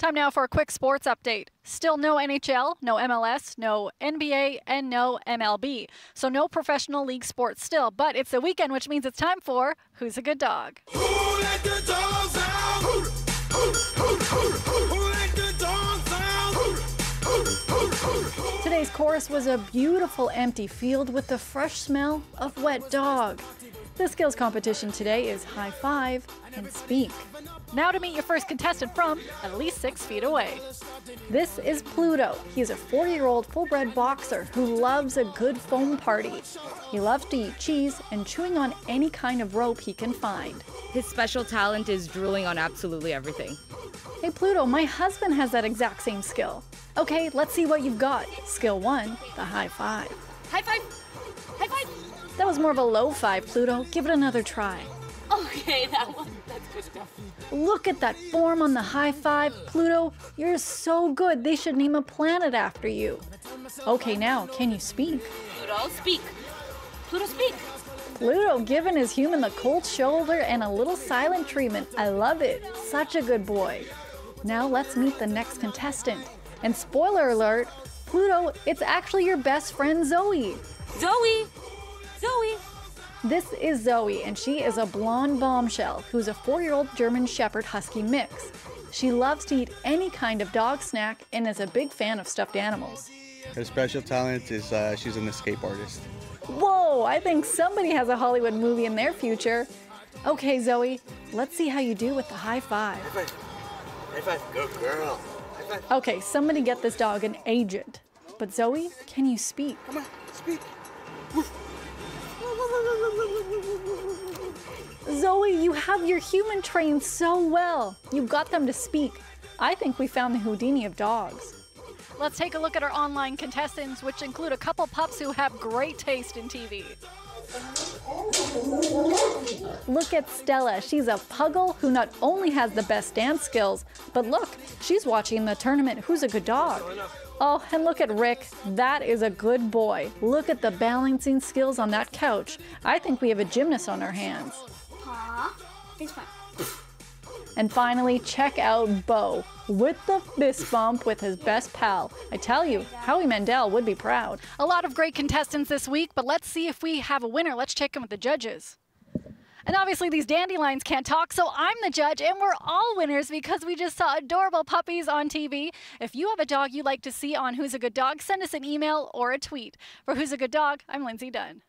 Time now for a quick sports update. Still no NHL, no MLS, no NBA, and no MLB. So no professional league sports still, but it's the weekend, which means it's time for Who's a Good Dog? Today's chorus was a beautiful empty field with the fresh smell of wet dog. The skills competition today is high five and speak. Now to meet your first contestant from at least six feet away. This is Pluto. He's a four year old full bred boxer who loves a good foam party. He loves to eat cheese and chewing on any kind of rope he can find. His special talent is drooling on absolutely everything. Hey Pluto, my husband has that exact same skill. Okay, let's see what you've got. Skill one, the high five. High five! That was more of a low five, Pluto. Give it another try. Okay, that one. That's good stuff. Look at that form on the high five. Pluto, you're so good. They should name a planet after you. Okay, now, can you speak? Pluto, speak. Pluto, speak. Pluto giving his human the cold shoulder and a little silent treatment. I love it. Such a good boy. Now let's meet the next contestant. And spoiler alert, Pluto, it's actually your best friend Zoe. Zoe! Zoe! This is Zoe, and she is a blonde bombshell who's a four year old German Shepherd Husky mix. She loves to eat any kind of dog snack and is a big fan of stuffed animals. Her special talent is uh, she's an escape artist. Whoa, I think somebody has a Hollywood movie in their future. Okay, Zoe, let's see how you do with the high five. High five. High five. Good girl. High five. Okay, somebody get this dog an agent. But Zoe, can you speak? Come on, speak. Zoe, you have your human trained so well. You got them to speak. I think we found the Houdini of dogs. Let's take a look at our online contestants, which include a couple pups who have great taste in TV. Look at Stella. She's a puggle who not only has the best dance skills, but look, she's watching the tournament Who's a Good Dog? Oh, and look at Rick. That is a good boy. Look at the balancing skills on that couch. I think we have a gymnast on our hands. Aw, it's fine. And finally, check out Bo with the fist bump with his best pal. I tell you, Howie Mandel would be proud. A lot of great contestants this week, but let's see if we have a winner. Let's check in with the judges. And obviously, these dandelions can't talk, so I'm the judge, and we're all winners because we just saw adorable puppies on TV. If you have a dog you'd like to see on Who's a Good Dog, send us an email or a tweet. For Who's a Good Dog, I'm Lindsay Dunn.